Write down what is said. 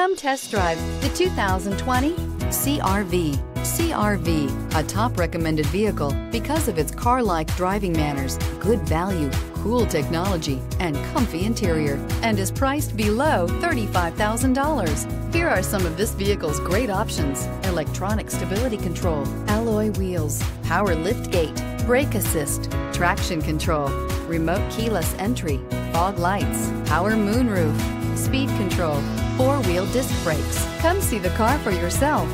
Come test drive the 2020 CRV. CRV, a top recommended vehicle because of its car-like driving manners, good value, cool technology, and comfy interior, and is priced below $35,000. Here are some of this vehicle's great options. Electronic stability control, alloy wheels, power lift gate, brake assist, traction control, remote keyless entry, fog lights, power moonroof, speed control, four-wheel disc brakes. Come see the car for yourself.